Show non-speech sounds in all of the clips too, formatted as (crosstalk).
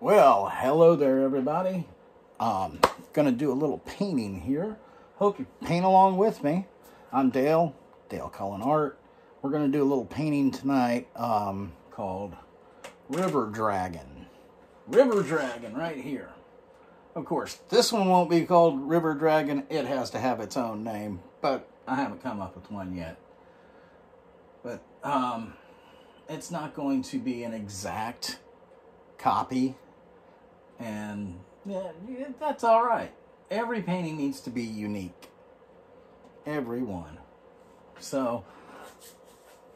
Well, hello there, everybody. Um, gonna do a little painting here. Hope you paint along with me. I'm Dale, Dale Cullen Art. We're gonna do a little painting tonight um, called River Dragon. River Dragon, right here. Of course, this one won't be called River Dragon. It has to have its own name, but I haven't come up with one yet. But um, it's not going to be an exact copy and yeah, that's all right. Every painting needs to be unique. Every one. So,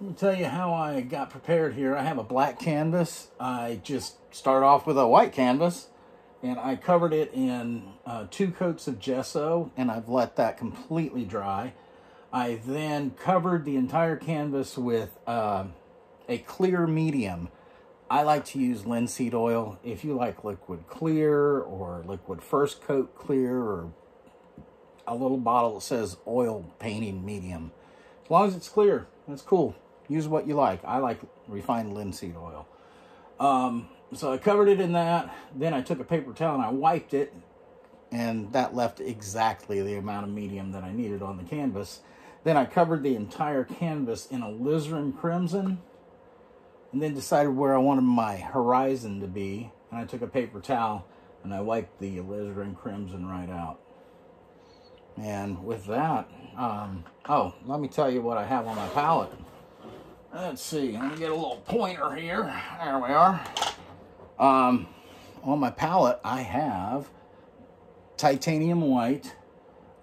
let me tell you how I got prepared here. I have a black canvas. I just start off with a white canvas and I covered it in uh, two coats of gesso and I've let that completely dry. I then covered the entire canvas with uh, a clear medium I like to use linseed oil. If you like liquid clear or liquid first coat clear or a little bottle that says oil painting medium. As long as it's clear, that's cool. Use what you like. I like refined linseed oil. Um, so I covered it in that. Then I took a paper towel and I wiped it. And that left exactly the amount of medium that I needed on the canvas. Then I covered the entire canvas in alizarin crimson and then decided where I wanted my horizon to be. And I took a paper towel and I wiped the alizarin crimson right out. And with that, um, oh, let me tell you what I have on my palette. Let's see, let me get a little pointer here. There we are. Um, on my palette, I have titanium white,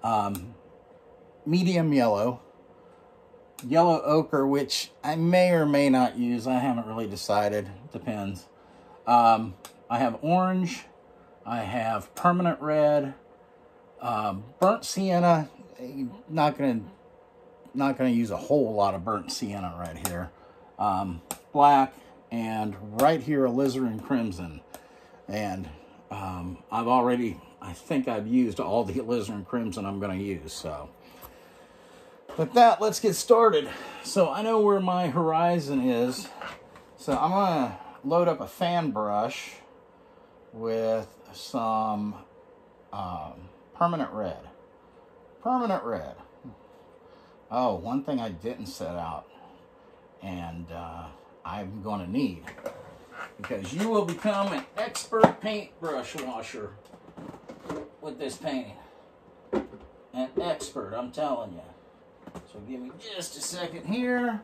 um, medium yellow, yellow ochre, which I may or may not use. I haven't really decided. Depends. Um, I have orange. I have permanent red. Um, burnt sienna. Not gonna, not gonna use a whole lot of burnt sienna right here. Um, black and right here alizarin crimson. And um, I've already, I think I've used all the (laughs) alizarin crimson I'm gonna use. So. With that, let's get started. So I know where my horizon is. So I'm going to load up a fan brush with some um, permanent red. Permanent red. Oh, one thing I didn't set out and uh, I'm going to need because you will become an expert paintbrush washer with this painting. An expert, I'm telling you. So give me just a second here.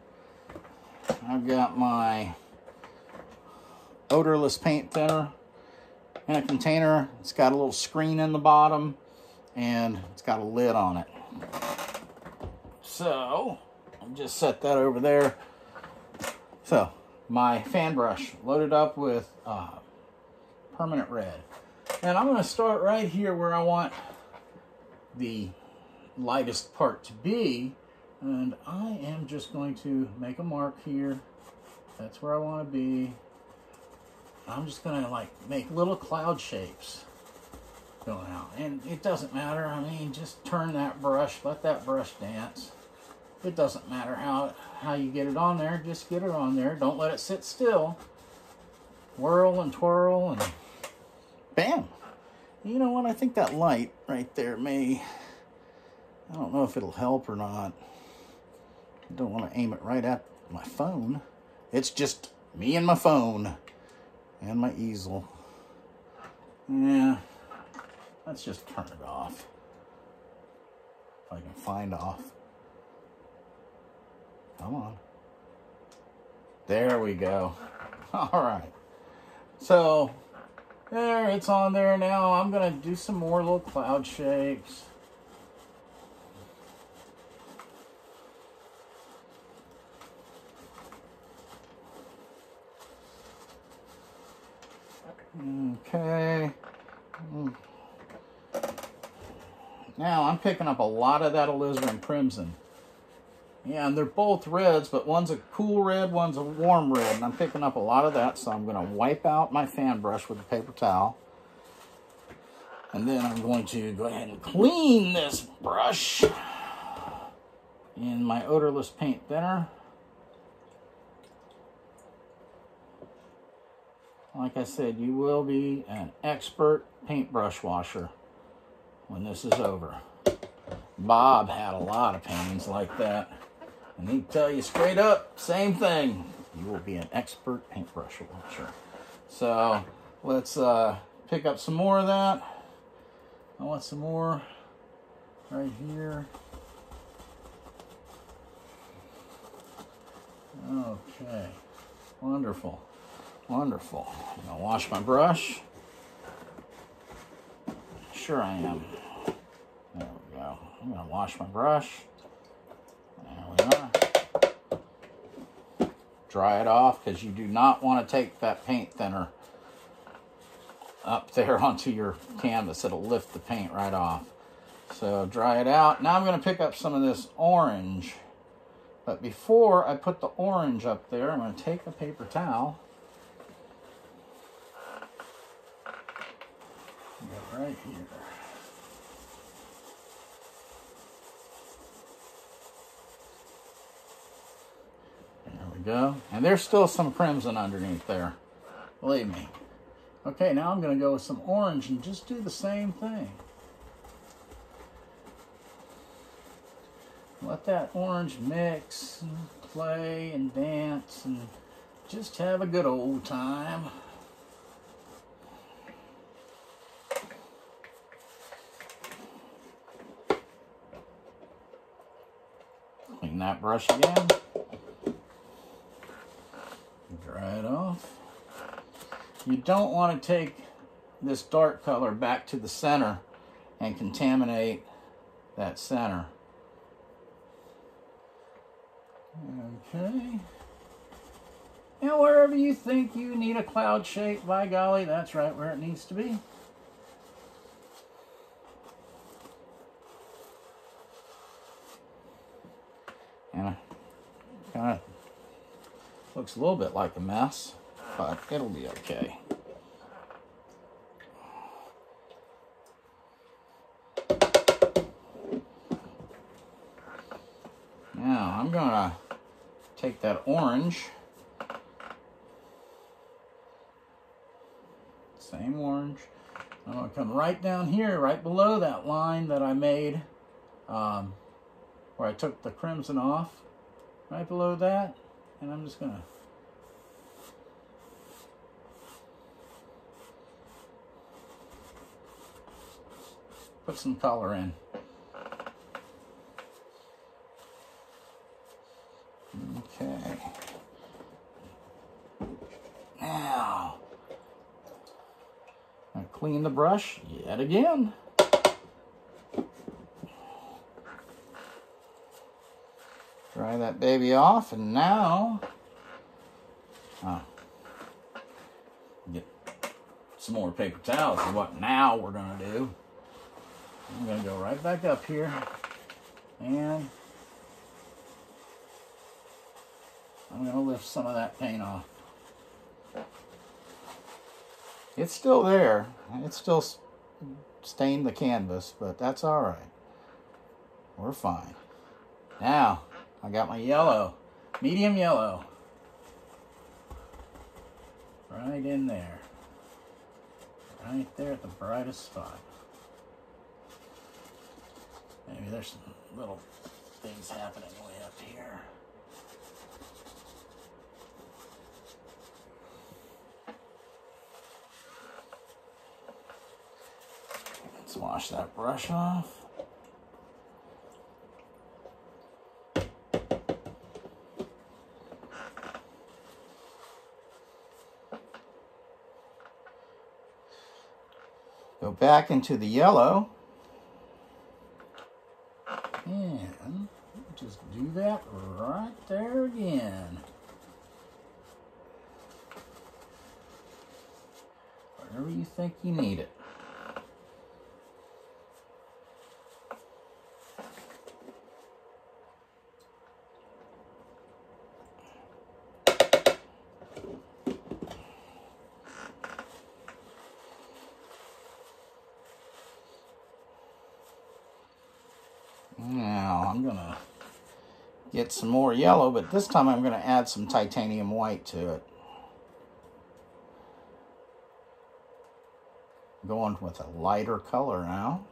I've got my odorless paint thinner in a container. It's got a little screen in the bottom and it's got a lid on it. So I'll just set that over there. So my fan brush loaded up with uh, permanent red. And I'm going to start right here where I want the lightest part to be. And I am just going to make a mark here. That's where I want to be. I'm just going to like make little cloud shapes going out. And it doesn't matter. I mean, just turn that brush, let that brush dance. It doesn't matter how, how you get it on there. Just get it on there. Don't let it sit still. Whirl and twirl and bam. You know what? I think that light right there may I don't know if it'll help or not. I don't want to aim it right at my phone. It's just me and my phone and my easel. Yeah, let's just turn it off. If I can find off. Come on. There we go. (laughs) All right. So, there, it's on there now. I'm going to do some more little cloud shapes. Okay. Hmm. Now I'm picking up a lot of that alizarin crimson. Yeah, and they're both reds, but one's a cool red, one's a warm red. And I'm picking up a lot of that, so I'm going to wipe out my fan brush with a paper towel. And then I'm going to go ahead and clean this brush in my odorless paint thinner. Like I said, you will be an expert paintbrush washer when this is over. Bob had a lot of paintings like that. And he'd tell you straight up, same thing. You will be an expert paintbrush washer. So let's uh, pick up some more of that. I want some more right here. Okay, wonderful, wonderful. I'm gonna wash my brush. Sure I am. There we go. I'm gonna wash my brush. There we are. Dry it off because you do not want to take that paint thinner up there (laughs) onto your canvas. It'll lift the paint right off. So dry it out. Now I'm going to pick up some of this orange. But before I put the orange up there, I'm going to take a paper towel. Right here. There we go. And there's still some crimson underneath there. Believe me. Okay, now I'm going to go with some orange and just do the same thing. Let that orange mix and play and dance and just have a good old time. Clean that brush again. Dry it off. You don't want to take this dark color back to the center and contaminate that center. Okay. And wherever you think you need a cloud shape, by golly, that's right where it needs to be. And kind of looks a little bit like a mess but it'll be okay. Now I'm gonna take that orange, same orange, I'm gonna come right down here, right below that line that I made, um, where I took the crimson off, right below that, and I'm just gonna put some color in. Okay. Now, I clean the brush yet again. Dry that baby off, and now, uh, get some more paper towels what now we're to do. I'm going to go right back up here and I'm going to lift some of that paint off. It's still there. It's still stained the canvas, but that's all right. We're fine. Now, I got my yellow, medium yellow, right in there. Right there at the brightest spot. Maybe there's some little things happening way up here. Let's wash that brush off. Go back into the yellow. just do that right there again. Wherever you think you need it. Now I'm gonna get some more yellow, but this time I'm going to add some titanium white to it. Going with a lighter color now.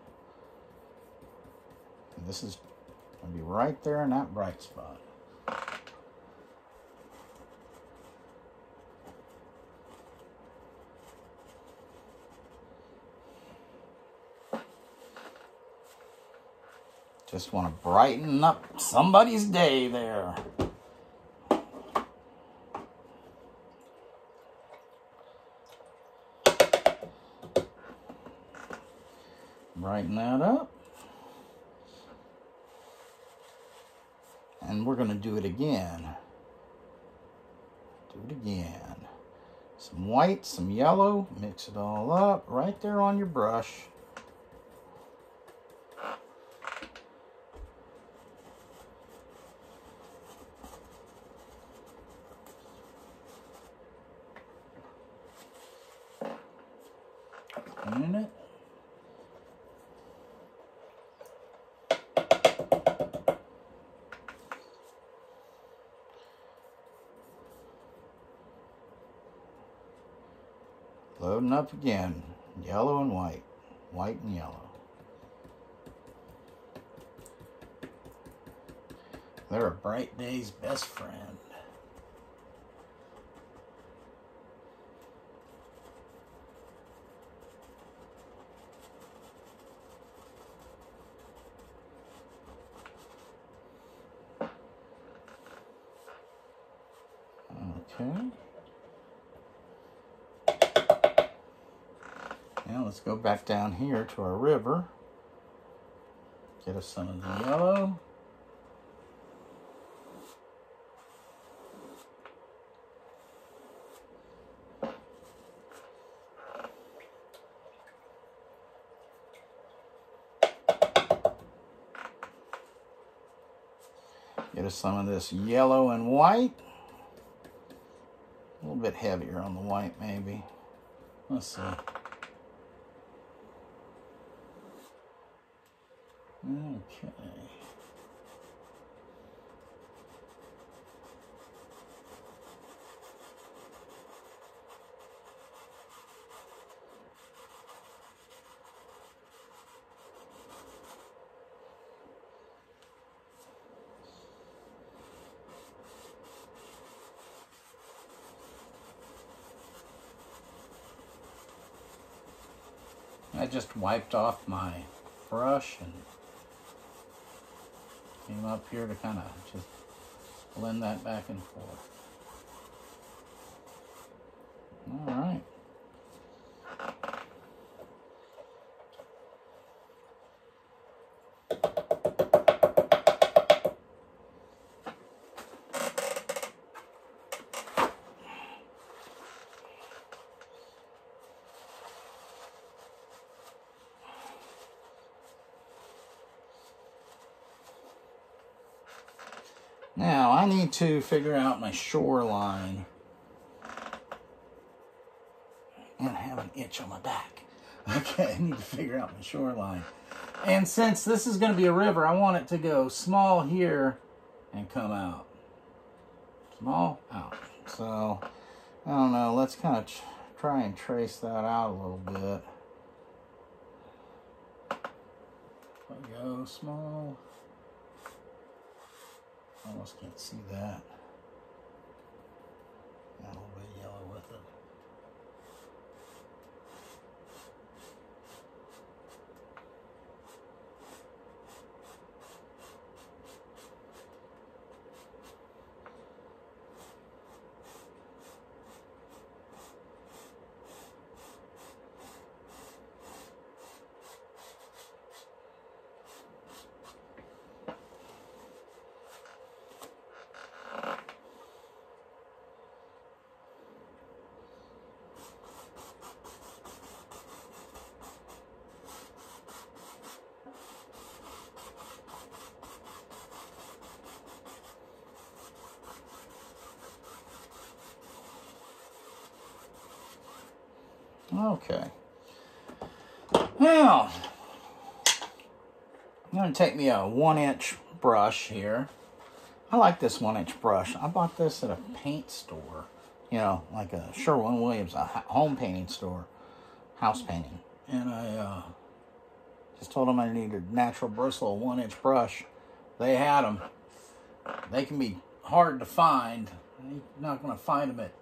And this is going to be right there in that bright spot. Just want to brighten up somebody's day there. Brighten that up. And we're going to do it again. Do it again. Some white, some yellow, mix it all up right there on your brush. It. Loading up again. Yellow and white. White and yellow. They're a bright day's best friend. Okay. Now let's go back down here to our river. Get us some of the yellow. Get us some of this yellow and white A little bit heavier on the white, maybe. Let's see. Okay. I just wiped off my brush and came up here to kind of just blend that back and forth. To figure out my shoreline. And have an itch on my back. (laughs) Okay, I need to figure out my shoreline. And since this is going to be a river, I want it to go small here and come out. Small, out. So, I don't know. Let's kind of try and trace that out a little bit. Go small. I almost can't see that. Got a little bit yellow with it. Okay. Now, I'm going to take me a one inch brush here. I like this one inch brush. I bought this at a paint store, you know, like a Sherwin Williams, a home painting store, house painting. and I uh, just told them I needed natural bristle one inch brush. They had them. They can be hard to find. You're not going to find them at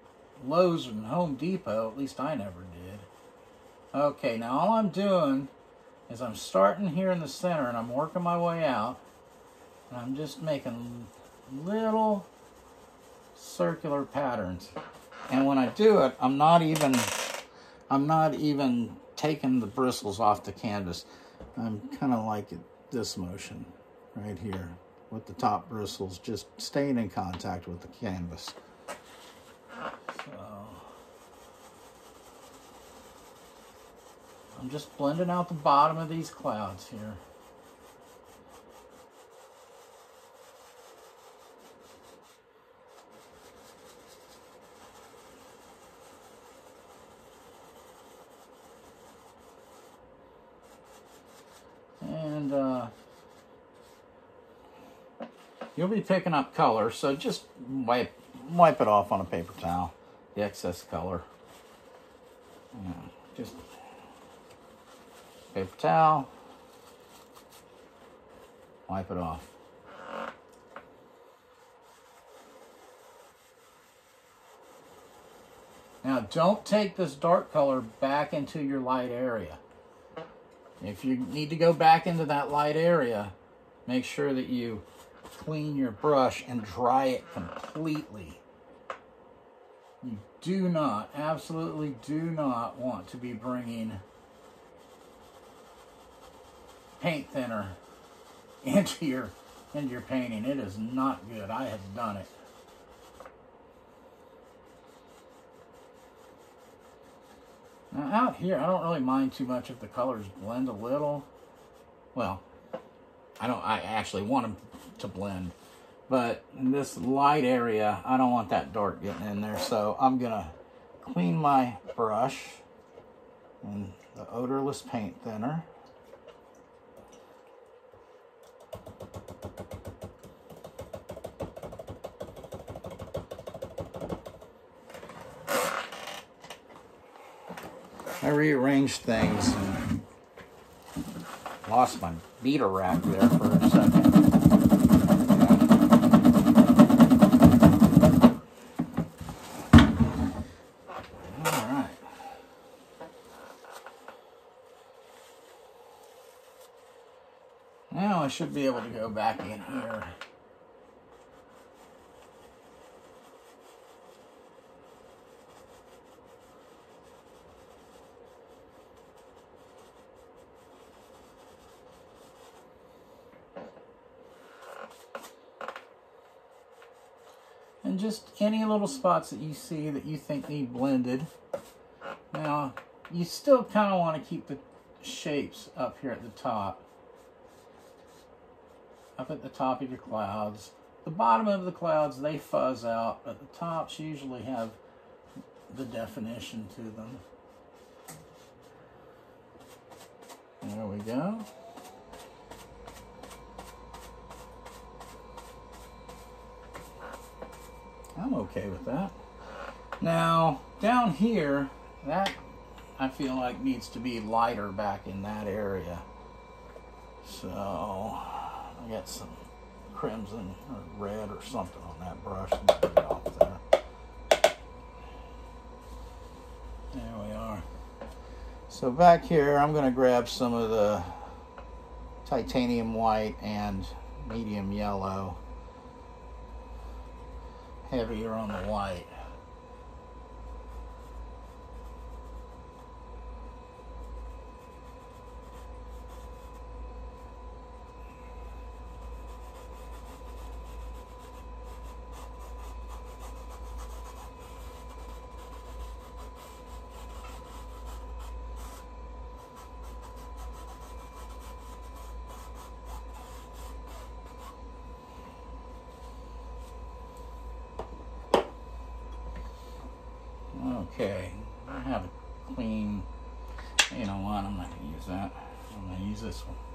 Lowe's and Home Depot. At least I never did. Okay, now all I'm doing is I'm starting here in the center and I'm working my way out. And I'm just making little circular patterns. And when I do it, I'm not even I'm not even taking the bristles off the canvas. I'm kind of like this motion right here with the top bristles just staying in contact with the canvas. So I'm just blending out the bottom of these clouds here. And uh, you'll be picking up color, so just wipe wipe it off on a paper towel, the excess color. Yeah, just paper towel, wipe it off. Now don't take this dark color back into your light area. If you need to go back into that light area, make sure that you clean your brush and dry it completely. You do not, absolutely do not want to be bringing paint thinner (laughs) into your into your painting. It is not good. I have done it. Now out here, I don't really mind too much if the colors blend a little. Well, I don't. I actually want them to blend, but in this light area, I don't want that dark getting in there. So I'm gonna clean my brush and the odorless paint thinner. I rearranged things and lost my beater rack there for a second. Should be able to go back in here. And just any little spots that you see that you think need blended. Now, you still kind of want to keep the shapes up here at the top. Up at the top of your clouds. The bottom of the clouds, they fuzz out, but the tops usually have the definition to them. There we go. I'm okay with that. Now, down here, that I feel like needs to be lighter back in that area. So, I got some crimson or red or something on that brush. off there. There we are. So back here, I'm going to grab some of the titanium white and medium yellow heavier on the white. Okay, I have a clean, you know what, I'm not going to use that. I'm going to use this one.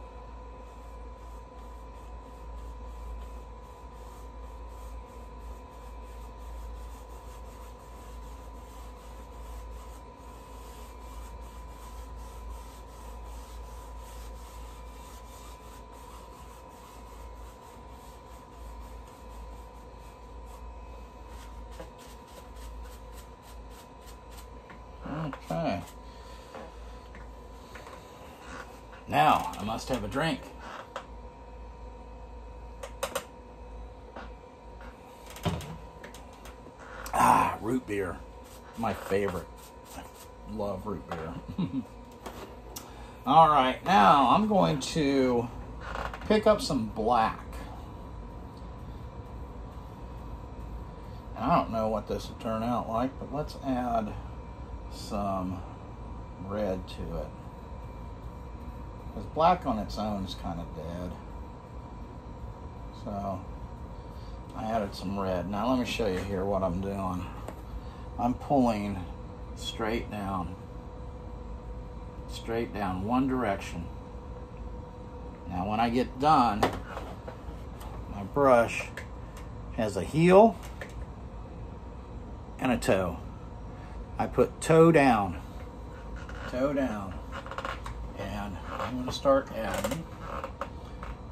Okay. Now, I must have a drink. Ah, root beer. My favorite. I love root beer. (laughs) All right, now I'm going to pick up some black. I don't know what this will turn out like, but let's add some red to it. Because black on its own is kind of dead. So I added some red. Now let me show you here what I'm doing. I'm pulling straight down. Straight down one direction. Now when I get done, my brush has a heel and a toe. I put toe down, toe down, and I'm going to start adding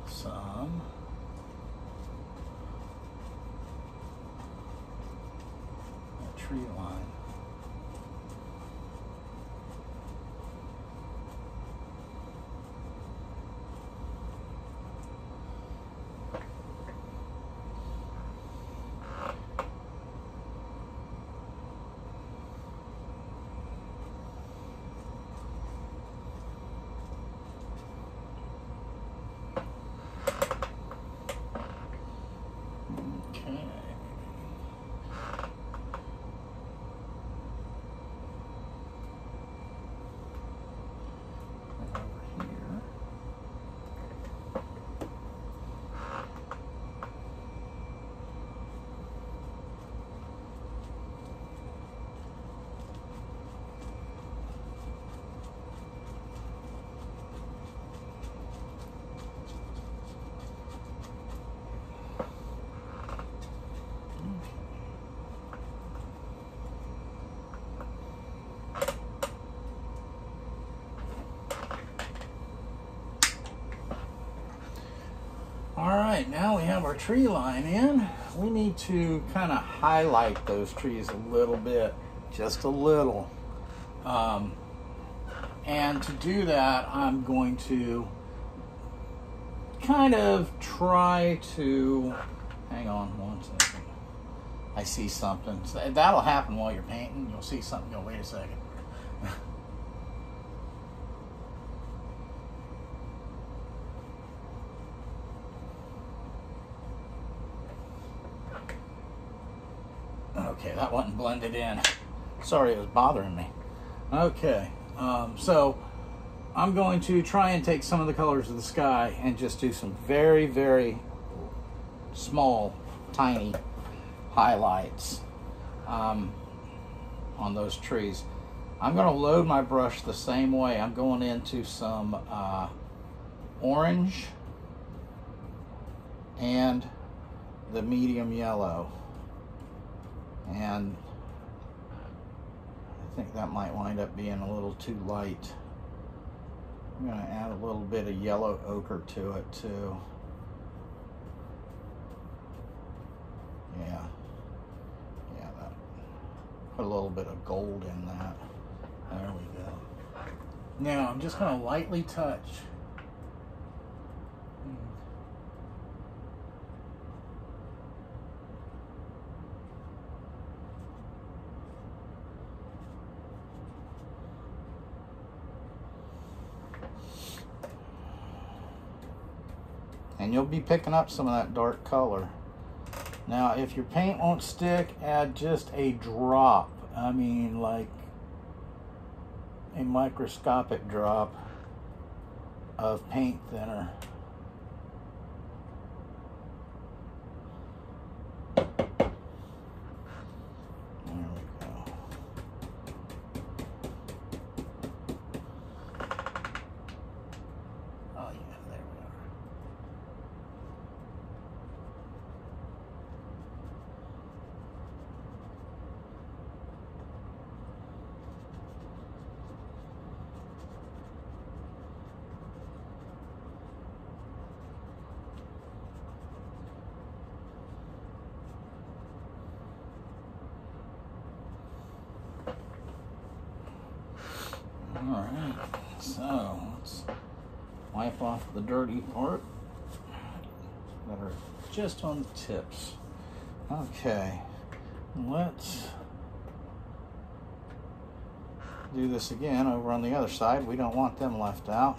some tree line. Okay. And over here. All right, now we have our tree line in. We need to kind of highlight those trees a little bit, just a little. Um, and to do that, I'm going to kind of try to. Hang on one second. I see something. That'll happen while you're painting. You'll see something. Go, wait a second. Okay, that wasn't blended in. Sorry, it was bothering me. Okay, um, so I'm going to try and take some of the colors of the sky and just do some very, very small, tiny highlights um, on those trees. I'm going to load my brush the same way. I'm going into some uh, orange and the medium yellow and think that might wind up being a little too light. I'm going to add a little bit of yellow ochre to it too. Yeah. Yeah, that. Put a little bit of gold in that. There we go. Now I'm just going to lightly touch. And you'll be picking up some of that dark color. Now, if your paint won't stick, add just a drop. I mean, like a microscopic drop of paint thinner. There we go. Oh yeah, there we are. Alright, so let's wipe off the dirty part that are just on the tips. Okay, let's do this again over on the other side. We don't want them left out.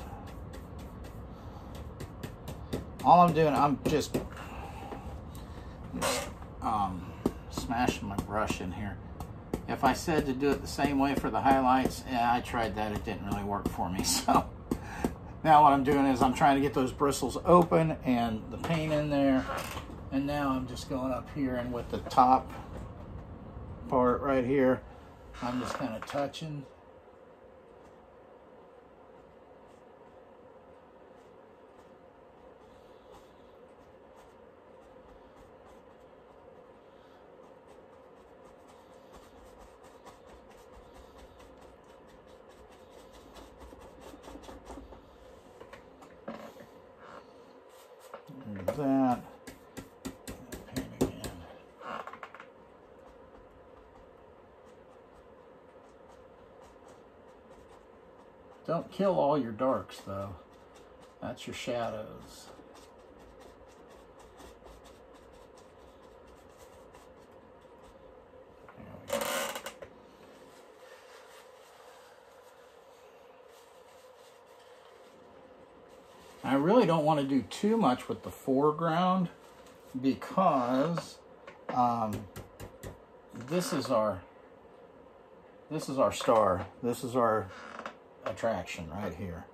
All I'm doing, I'm just, um, smashing my brush in here. If I said to do it the same way for the highlights, yeah, I tried that. It didn't really work for me. (laughs) So now what I'm doing is I'm trying to get those bristles open and the paint in there. And now I'm just going up here and with the top part right here, I'm just kind of touching that. Paint again. Don't kill all your darks though. That's your shadows. I really don't want to do too much with the foreground because um, this is our this is our star. This is our attraction right here.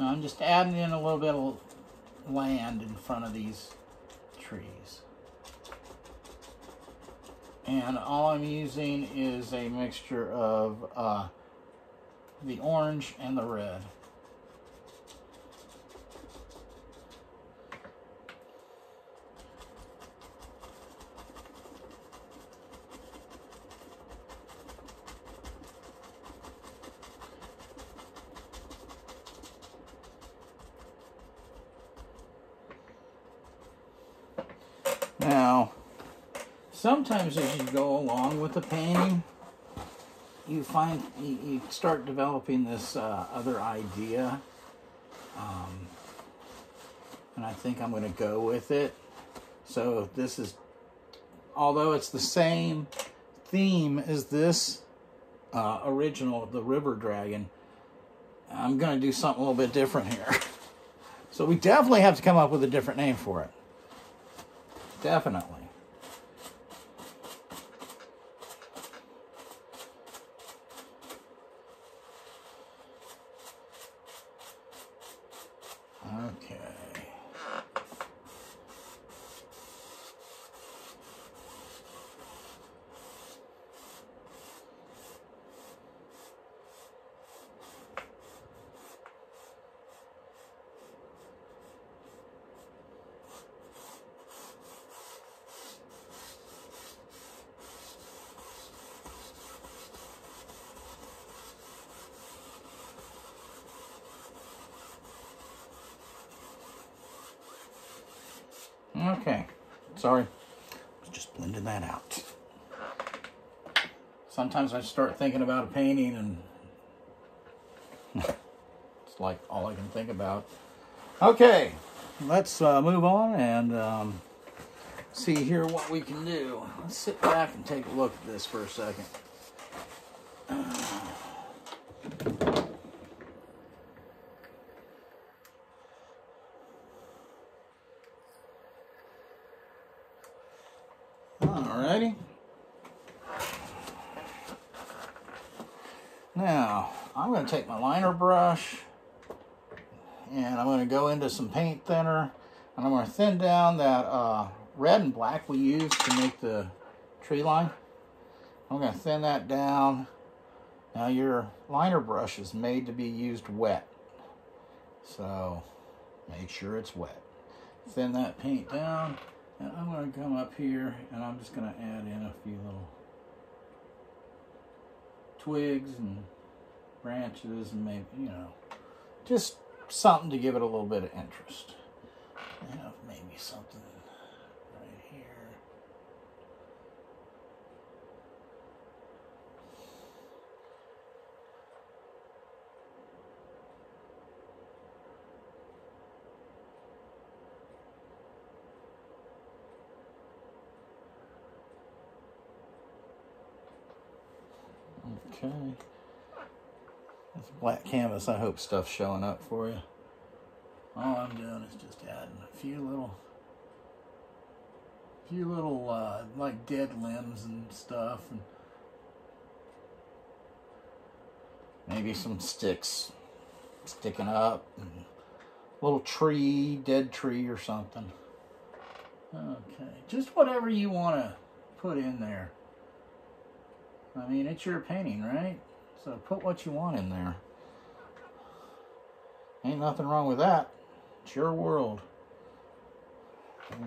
I'm just adding in a little bit of land in front of these trees. And all I'm using is a mixture of uh, the orange and the red. Now, sometimes as you go along with the painting, you find you, you start developing this uh, other idea, um, and I think I'm going to go with it. So this is, although it's the same theme as this uh, original, the River Dragon, I'm going to do something a little bit different here. (laughs) So we definitely have to come up with a different name for it. Definitely. Okay. Okay, sorry. Just blending that out. Sometimes I start thinking about a painting and (laughs) it's like all I can think about. Okay, let's uh, move on and um, see here what we can do. Let's sit back and take a look at this for a second. Alrighty. Now, I'm going to take my liner brush and I'm going to go into some paint thinner and I'm going to thin down that uh, red and black we used to make the tree line. I'm going to thin that down. Now your liner brush is made to be used wet. So make sure it's wet. Thin that paint down. And I'm going to come up here and I'm just going to add in a few little twigs and branches and maybe, you know, just something to give it a little bit of interest. And maybe something right here. Okay. It's black canvas. I hope stuff's showing up for you. All I'm doing is just adding a few little, few little uh, like dead limbs and stuff, and maybe some sticks sticking up, little tree, dead tree or something. Okay, just whatever you want to put in there. I mean, it's your painting, right? So put what you want in there. Ain't nothing wrong with that. It's your world.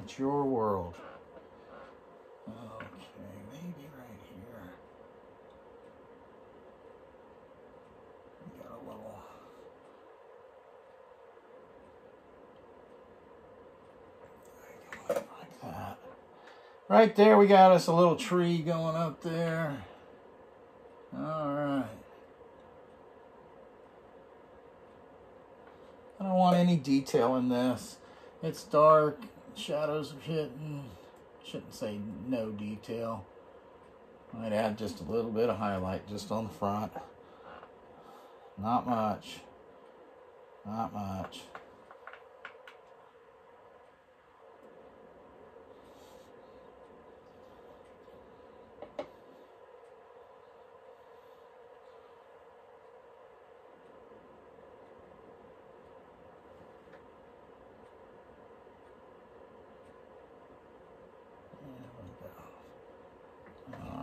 It's your world. Okay, maybe right here. We got a little. Like that. Right there, we got us a little tree going up there. All right. Don't want any detail in this. It's dark, shadows are hitting. Shouldn't say no detail. Might add just a little bit of highlight just on the front. Not much. Not much.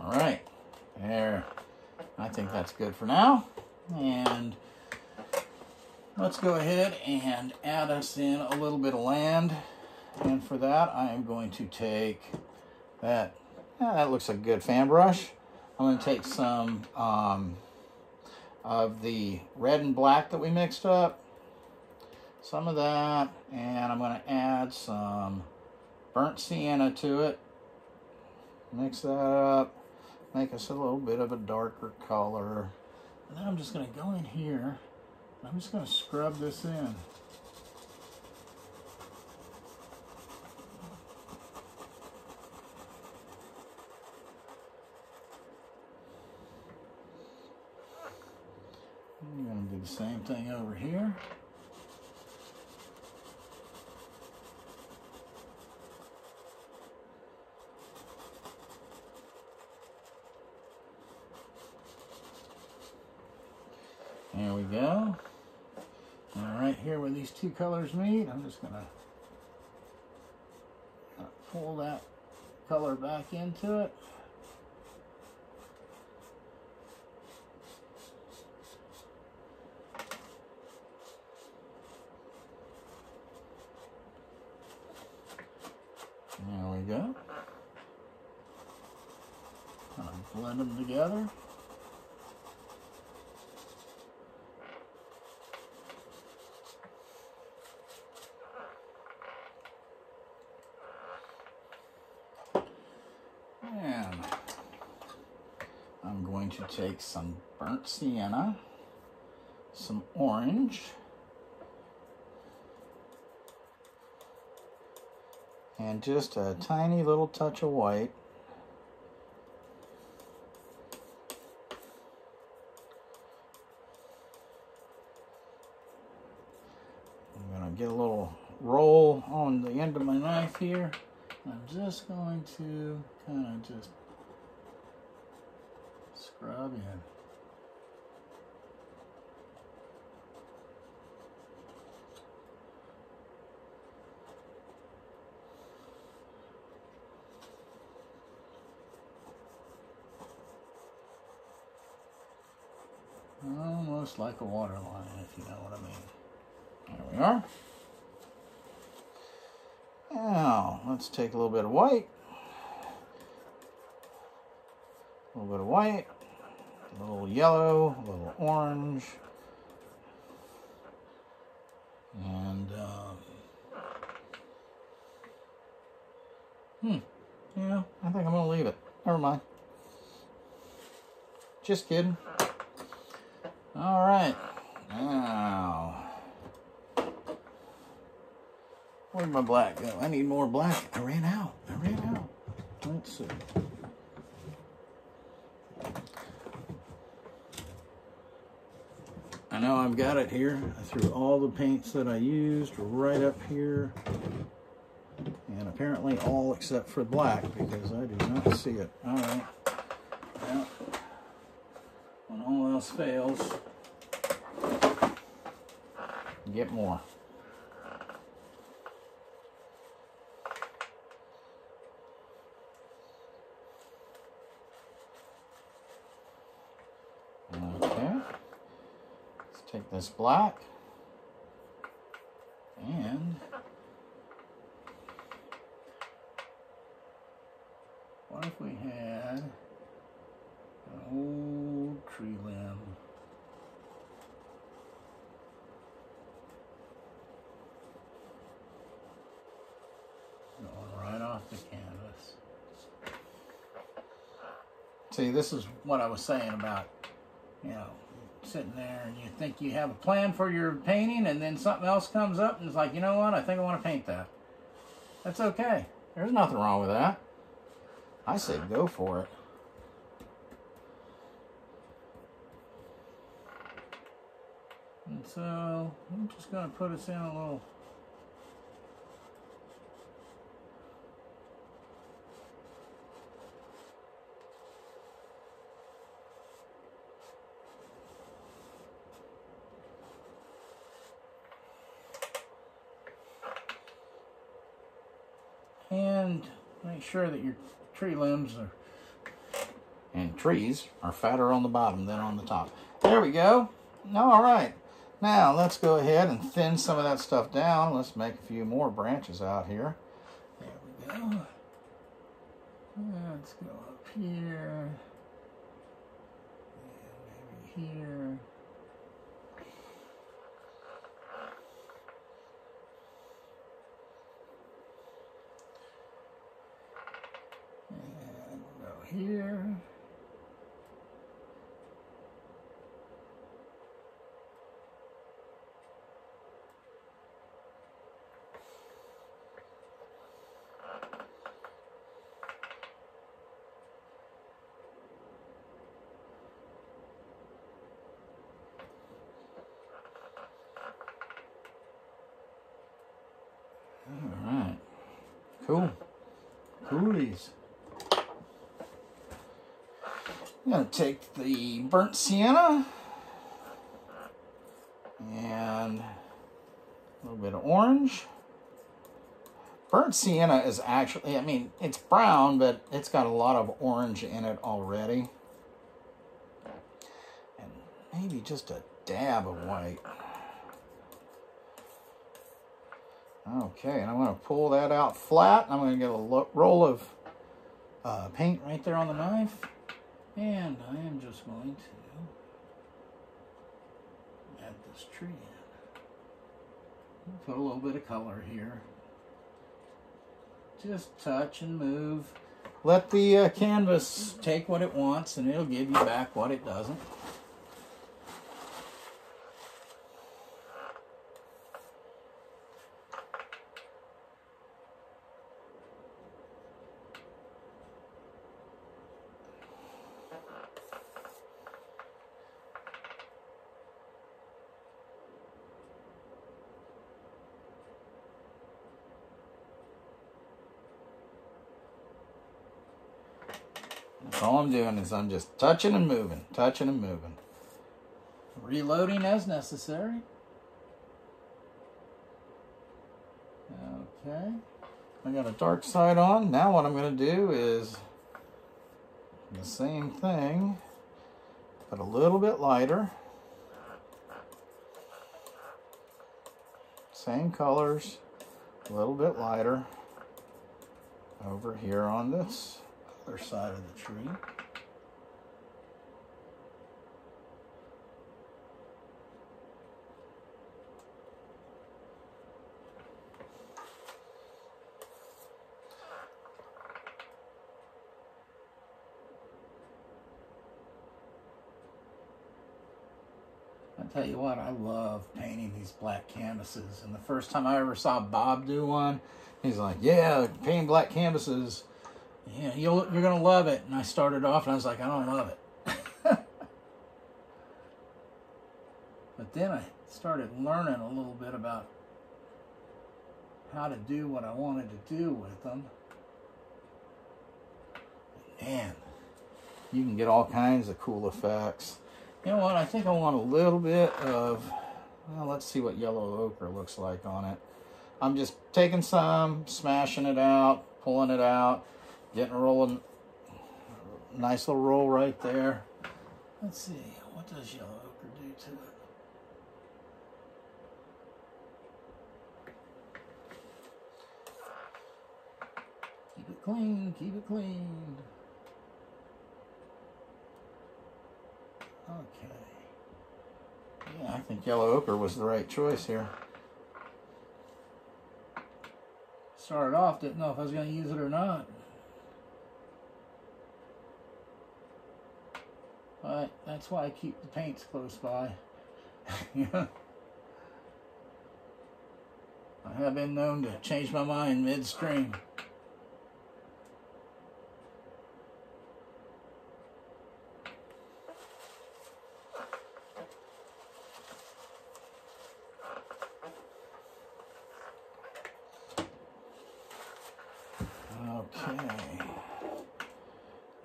All right, there. I think that's good for now. And let's go ahead and add us in a little bit of land. And for that, I am going to take that, yeah, that looks like a good fan brush. I'm going to take some um, of the red and black that we mixed up, some of that, and I'm going to add some burnt sienna to it. Mix that up make us a little bit of a darker color. And then I'm just going to go in here, I'm just going to scrub this in. I'm going to do the same thing over here. There we go. And right here where these two colors meet, I'm just going to uh, pull that color back into it. There we go. Kind of blend them together. To take some burnt sienna, some orange, and just a tiny little touch of white. I'm going to get a little roll on the end of my knife here. I'm just going to kind of just scrub in. Almost like a water line, if you know what I mean. There we are. Now, let's take a little bit of white. A little bit of white. A little yellow, a little orange. And, um, hmm, yeah, I think I'm going to leave it. Never mind. Just kidding. All right. Now, where'd my black go? I need more black. I ran out. I ran out. Let's see. I know I've got it here. I threw all the paints that I used right up here. And apparently all except for black because I do not see it. All right. Well, when all else fails, get more. Okay. Let's this black and what if we had an old tree limb? Going right off the canvas. See, this is what I was saying about, sitting there and you think you have a plan for your painting and then something else comes up and it's like, you know what, I think I want to paint that. That's okay. There's nothing wrong with that. I say go for it. And so I'm just going to put us in a little and make sure that your tree limbs are and trees are fatter on the bottom than on the top. There we go. All right. Now let's go ahead and thin some of that stuff down. Let's make a few more branches out here. There we go. Let's go up here. And maybe here. Here. All right. Cool. Coolies. I'm going to take the burnt sienna and a little bit of orange. Burnt sienna is actually, I mean, it's brown, but it's got a lot of orange in it already. And maybe just a dab of white. Okay, and I'm going to pull that out flat. I'm going to get a roll of uh, paint right there on the knife. And I am just going to add this tree in. Put a little bit of color here. Just touch and move. Let the uh, canvas take what it wants and it'll give you back what it doesn't. All I'm doing is I'm just touching and moving, touching and moving. Reloading as necessary. Okay. I got a dark side on. Now what I'm going to do is the same thing, but a little bit lighter. Same colors, a little bit lighter over here on this other side of the tree. I tell you what, I love painting these black canvases. And the first time I ever saw Bob do one, he's like, "Yeah, painting black canvases, yeah, you'll, you're gonna love it." And I started off, and I was like, "I don't love it." (laughs) but then I started learning a little bit about how to do what I wanted to do with them. Man, you can get all kinds of cool effects. You know what? I think I want a little bit of, well, let's see what yellow ochre looks like on it. I'm just taking some, smashing it out, pulling it out, getting a rolling, nice little roll right there. Let's see, what does yellow ochre do to it? Keep it clean, keep it clean. Okay. Yeah, I think yellow ochre was the right choice here. Started off, didn't know if I was going to use it or not. But that's why I keep the paints close by. (laughs) I have been known to change my mind midstream. Okay.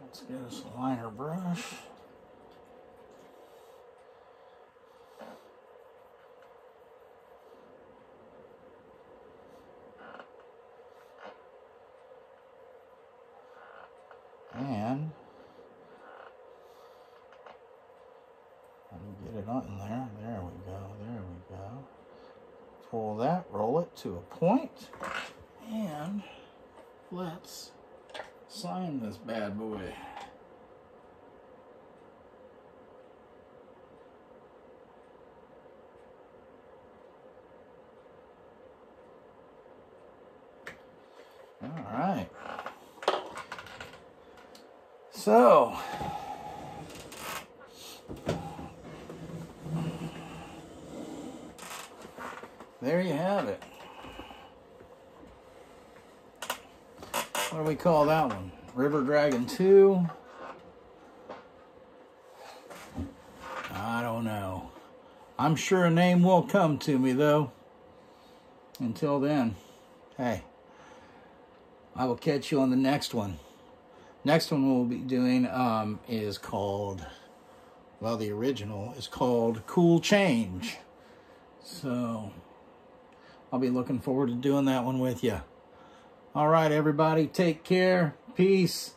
Let's get us a liner brush. And let me get it on there. There we go. There we go. Pull that, roll it to a point, and let's sign this bad boy. All right. So, there you have it. What do we call that one? River Dragon 2? I don't know. I'm sure a name will come to me, though. Until then, hey, I will catch you on the next one. Next one we'll be doing um, is called, well, the original is called Cool Change. So, I'll be looking forward to doing that one with you. All right, everybody, take care. Peace.